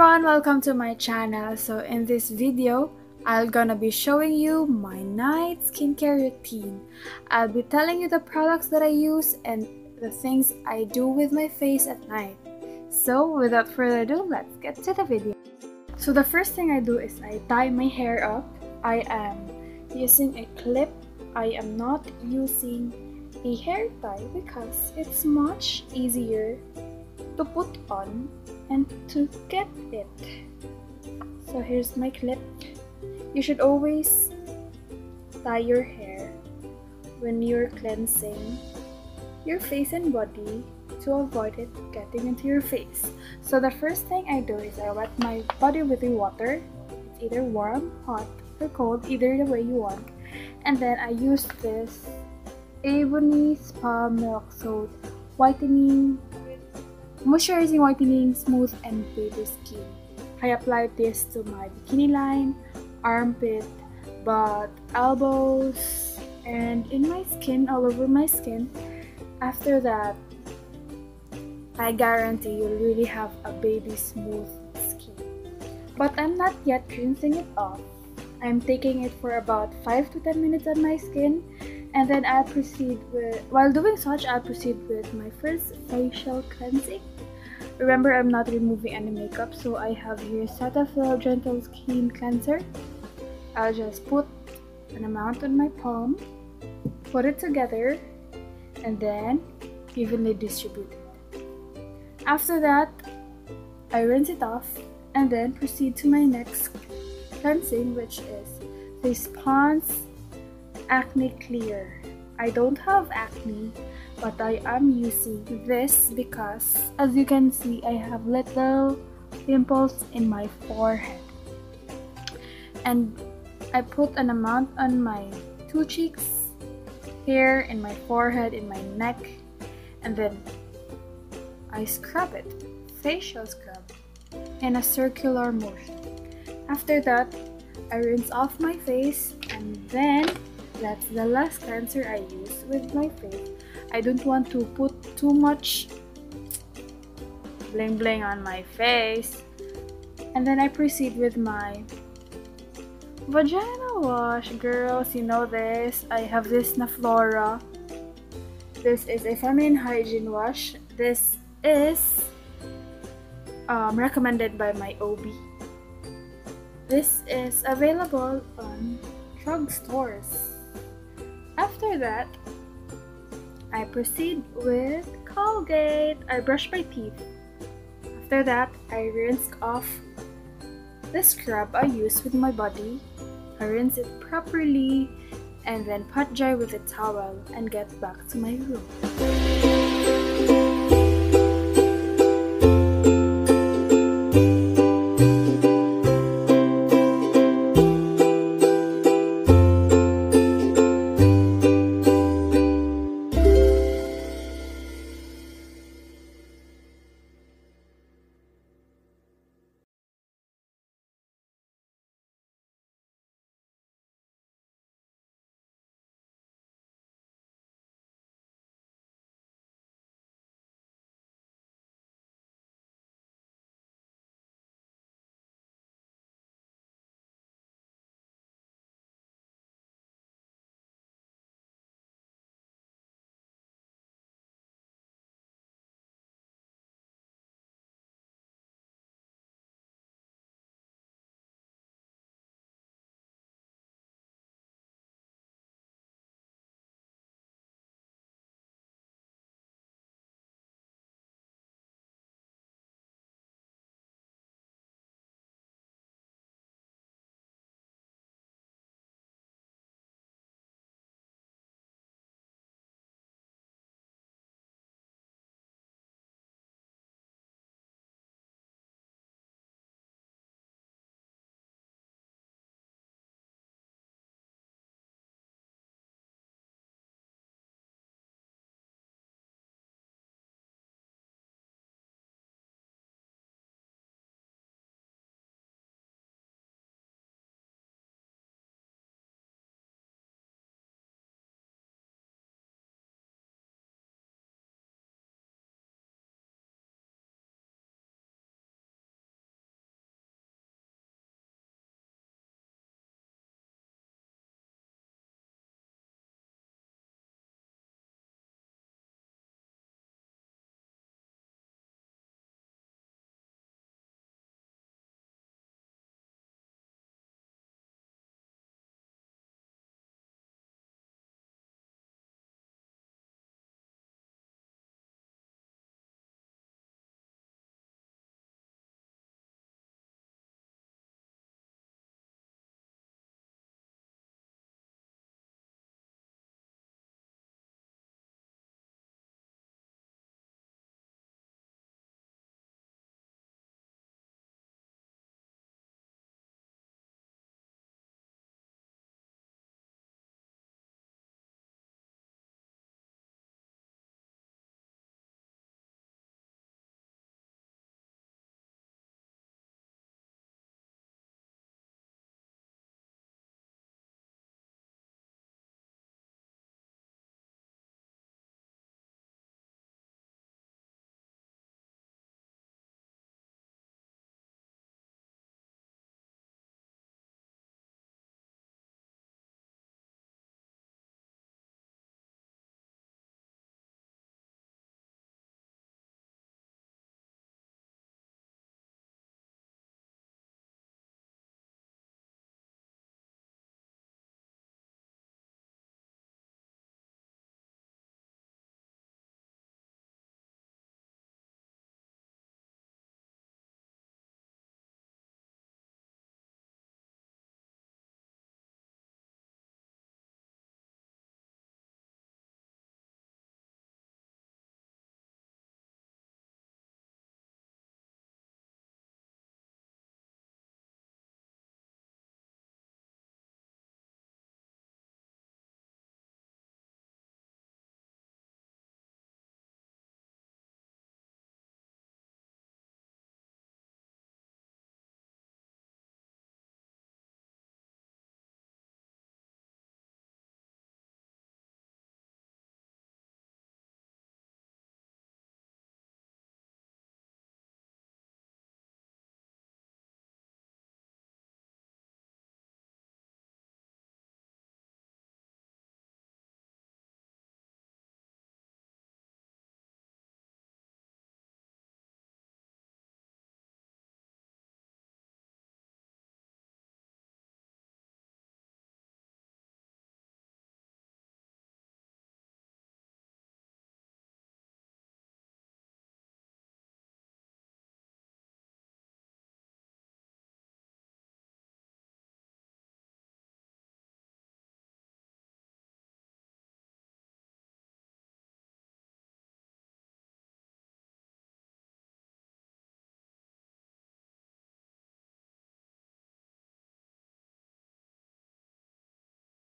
everyone, welcome to my channel. So in this video, I'm gonna be showing you my night skincare routine. I'll be telling you the products that I use and the things I do with my face at night. So without further ado, let's get to the video. So the first thing I do is I tie my hair up. I am using a clip. I am not using a hair tie because it's much easier to put on and to get it. So here's my clip. You should always tie your hair when you're cleansing your face and body to avoid it getting into your face. So the first thing I do is I wet my body with the water. It's either warm, hot, or cold, either the way you want. And then I use this Ebony Spa Milk Soap Whitening Moisturizing whitening, smooth and baby skin. I applied this to my bikini line, armpit, butt, elbows, and in my skin, all over my skin. After that, I guarantee you'll really have a baby smooth skin. But I'm not yet rinsing it off. I'm taking it for about 5 to 10 minutes on my skin and then I'll proceed with while doing such I'll proceed with my first facial cleansing remember I'm not removing any makeup so I have here Cetaphil Gentle Skin Cleanser I'll just put an amount on my palm put it together and then evenly distribute it after that I rinse it off and then proceed to my next cleansing which is this Pond's acne clear. I don't have acne, but I am using this because as you can see, I have little pimples in my forehead. And I put an amount on my two cheeks, here, in my forehead, in my neck, and then I scrub it, facial scrub, in a circular motion. After that, I rinse off my face and then that's the last cleanser I use with my face. I don't want to put too much bling bling on my face. And then I proceed with my vagina wash. Girls, you know this. I have this Naflora. This is a feminine hygiene wash. This is um, recommended by my OB. This is available on drugstores. After that, I proceed with Colgate. I brush my teeth. After that, I rinse off the scrub I use with my body. I rinse it properly and then pat dry with a towel and get back to my room.